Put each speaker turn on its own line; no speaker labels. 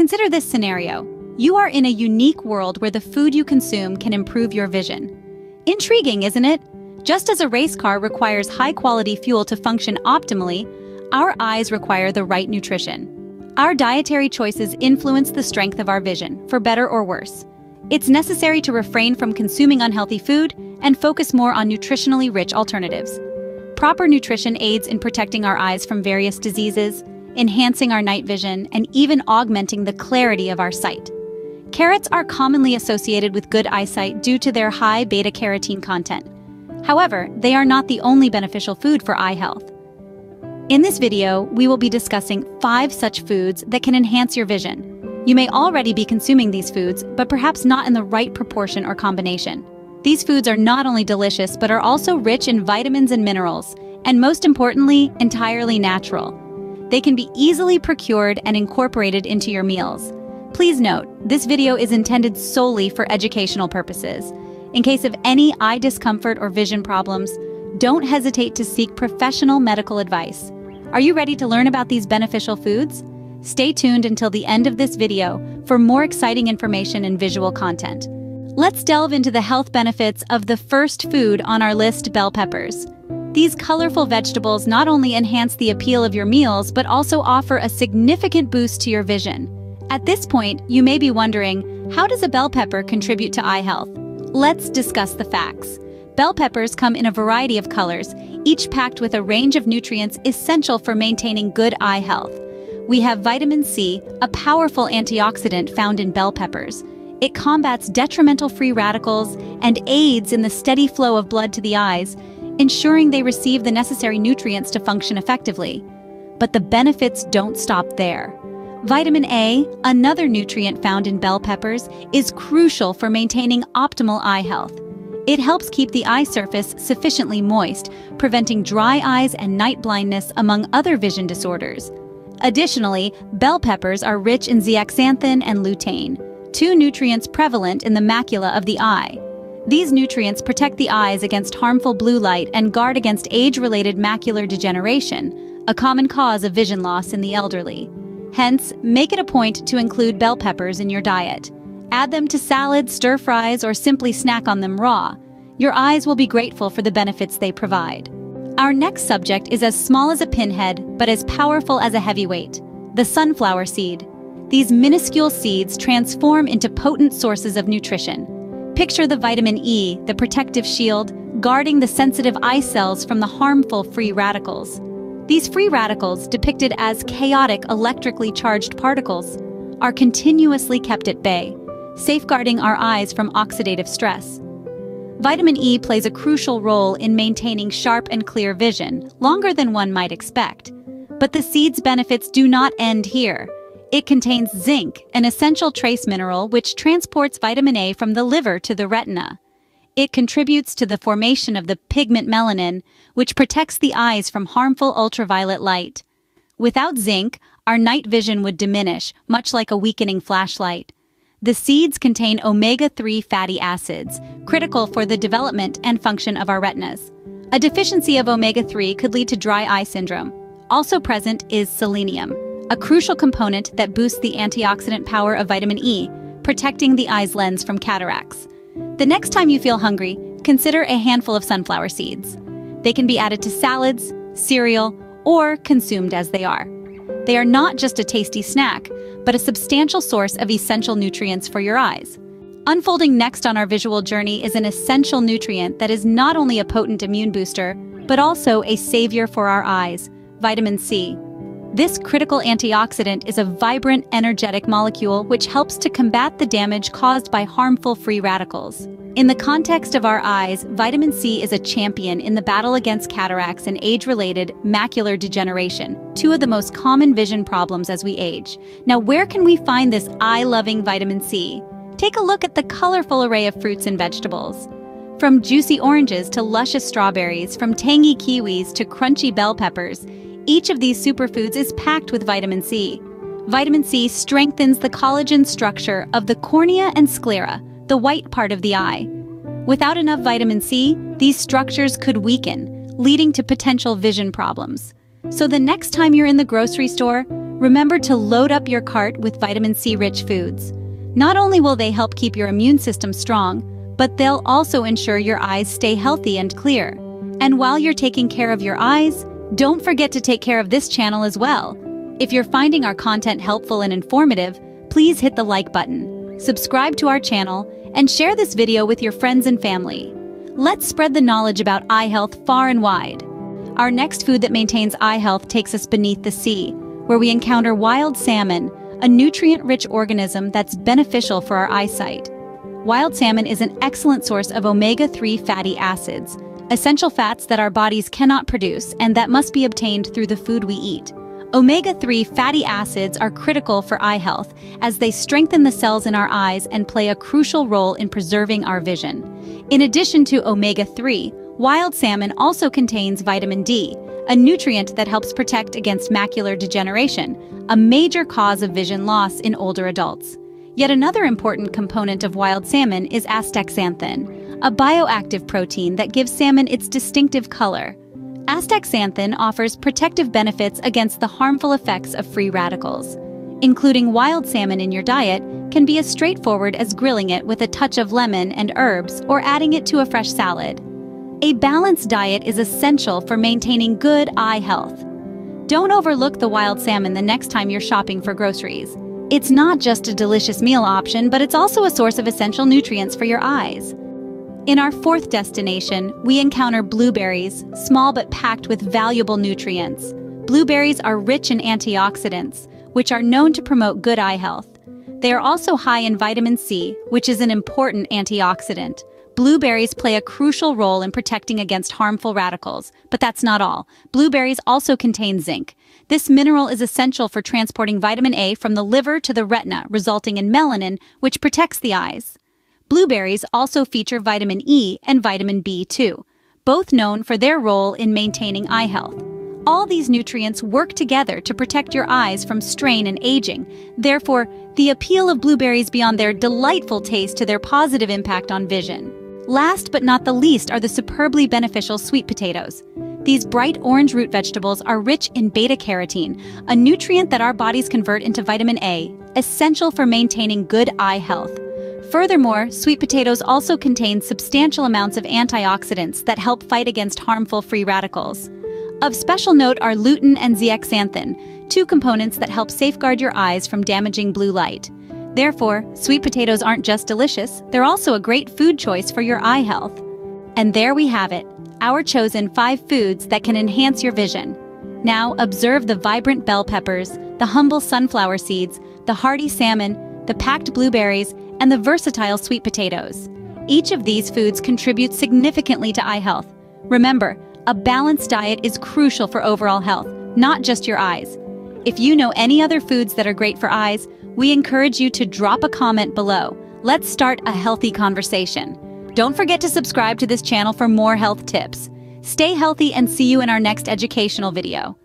Consider this scenario. You are in a unique world where the food you consume can improve your vision. Intriguing, isn't it? Just as a race car requires high-quality fuel to function optimally, our eyes require the right nutrition. Our dietary choices influence the strength of our vision, for better or worse. It's necessary to refrain from consuming unhealthy food and focus more on nutritionally rich alternatives. Proper nutrition aids in protecting our eyes from various diseases, enhancing our night vision, and even augmenting the clarity of our sight. Carrots are commonly associated with good eyesight due to their high beta-carotene content. However, they are not the only beneficial food for eye health. In this video, we will be discussing five such foods that can enhance your vision. You may already be consuming these foods, but perhaps not in the right proportion or combination. These foods are not only delicious, but are also rich in vitamins and minerals, and most importantly, entirely natural. They can be easily procured and incorporated into your meals. Please note, this video is intended solely for educational purposes. In case of any eye discomfort or vision problems, don't hesitate to seek professional medical advice. Are you ready to learn about these beneficial foods? Stay tuned until the end of this video for more exciting information and visual content. Let's delve into the health benefits of the first food on our list, bell peppers. These colorful vegetables not only enhance the appeal of your meals, but also offer a significant boost to your vision. At this point, you may be wondering, how does a bell pepper contribute to eye health? Let's discuss the facts. Bell peppers come in a variety of colors, each packed with a range of nutrients essential for maintaining good eye health. We have vitamin C, a powerful antioxidant found in bell peppers. It combats detrimental free radicals and aids in the steady flow of blood to the eyes, ensuring they receive the necessary nutrients to function effectively. But the benefits don't stop there. Vitamin A, another nutrient found in bell peppers, is crucial for maintaining optimal eye health. It helps keep the eye surface sufficiently moist, preventing dry eyes and night blindness among other vision disorders. Additionally, bell peppers are rich in zeaxanthin and lutein, two nutrients prevalent in the macula of the eye. These nutrients protect the eyes against harmful blue light and guard against age-related macular degeneration, a common cause of vision loss in the elderly. Hence, make it a point to include bell peppers in your diet. Add them to salads, stir-fries, or simply snack on them raw. Your eyes will be grateful for the benefits they provide. Our next subject is as small as a pinhead, but as powerful as a heavyweight, the sunflower seed. These minuscule seeds transform into potent sources of nutrition. Picture the vitamin E, the protective shield, guarding the sensitive eye cells from the harmful free radicals. These free radicals, depicted as chaotic electrically charged particles, are continuously kept at bay, safeguarding our eyes from oxidative stress. Vitamin E plays a crucial role in maintaining sharp and clear vision, longer than one might expect. But the seed's benefits do not end here. It contains zinc, an essential trace mineral which transports vitamin A from the liver to the retina. It contributes to the formation of the pigment melanin, which protects the eyes from harmful ultraviolet light. Without zinc, our night vision would diminish, much like a weakening flashlight. The seeds contain omega-3 fatty acids, critical for the development and function of our retinas. A deficiency of omega-3 could lead to dry eye syndrome. Also present is selenium, a crucial component that boosts the antioxidant power of vitamin E, protecting the eye's lens from cataracts. The next time you feel hungry, consider a handful of sunflower seeds. They can be added to salads, cereal, or consumed as they are. They are not just a tasty snack, but a substantial source of essential nutrients for your eyes. Unfolding next on our visual journey is an essential nutrient that is not only a potent immune booster, but also a savior for our eyes, vitamin C. This critical antioxidant is a vibrant, energetic molecule which helps to combat the damage caused by harmful free radicals. In the context of our eyes, vitamin C is a champion in the battle against cataracts and age-related macular degeneration, two of the most common vision problems as we age. Now, where can we find this eye-loving vitamin C? Take a look at the colorful array of fruits and vegetables. From juicy oranges to luscious strawberries, from tangy kiwis to crunchy bell peppers, each of these superfoods is packed with vitamin C. Vitamin C strengthens the collagen structure of the cornea and sclera, the white part of the eye. Without enough vitamin C, these structures could weaken, leading to potential vision problems. So the next time you're in the grocery store, remember to load up your cart with vitamin C-rich foods. Not only will they help keep your immune system strong, but they'll also ensure your eyes stay healthy and clear. And while you're taking care of your eyes, don't forget to take care of this channel as well. If you're finding our content helpful and informative, please hit the like button, subscribe to our channel, and share this video with your friends and family. Let's spread the knowledge about eye health far and wide. Our next food that maintains eye health takes us beneath the sea, where we encounter wild salmon, a nutrient-rich organism that's beneficial for our eyesight. Wild salmon is an excellent source of omega-3 fatty acids, essential fats that our bodies cannot produce and that must be obtained through the food we eat. Omega-3 fatty acids are critical for eye health as they strengthen the cells in our eyes and play a crucial role in preserving our vision. In addition to omega-3, wild salmon also contains vitamin D, a nutrient that helps protect against macular degeneration, a major cause of vision loss in older adults. Yet another important component of wild salmon is astaxanthin, a bioactive protein that gives salmon its distinctive color. Astaxanthin offers protective benefits against the harmful effects of free radicals. Including wild salmon in your diet can be as straightforward as grilling it with a touch of lemon and herbs or adding it to a fresh salad. A balanced diet is essential for maintaining good eye health. Don't overlook the wild salmon the next time you're shopping for groceries. It's not just a delicious meal option, but it's also a source of essential nutrients for your eyes. In our fourth destination, we encounter blueberries, small but packed with valuable nutrients. Blueberries are rich in antioxidants, which are known to promote good eye health. They are also high in vitamin C, which is an important antioxidant. Blueberries play a crucial role in protecting against harmful radicals, but that's not all. Blueberries also contain zinc. This mineral is essential for transporting vitamin A from the liver to the retina, resulting in melanin, which protects the eyes. Blueberries also feature vitamin E and vitamin B2, both known for their role in maintaining eye health. All these nutrients work together to protect your eyes from strain and aging. Therefore, the appeal of blueberries beyond their delightful taste to their positive impact on vision. Last but not the least are the superbly beneficial sweet potatoes. These bright orange root vegetables are rich in beta-carotene, a nutrient that our bodies convert into vitamin A, essential for maintaining good eye health. Furthermore, sweet potatoes also contain substantial amounts of antioxidants that help fight against harmful free radicals. Of special note are lutein and zeaxanthin, two components that help safeguard your eyes from damaging blue light. Therefore, sweet potatoes aren't just delicious, they're also a great food choice for your eye health. And there we have it, our chosen five foods that can enhance your vision. Now observe the vibrant bell peppers, the humble sunflower seeds, the hearty salmon, the packed blueberries, and the versatile sweet potatoes. Each of these foods contributes significantly to eye health. Remember, a balanced diet is crucial for overall health, not just your eyes. If you know any other foods that are great for eyes, we encourage you to drop a comment below. Let's start a healthy conversation. Don't forget to subscribe to this channel for more health tips. Stay healthy and see you in our next educational video.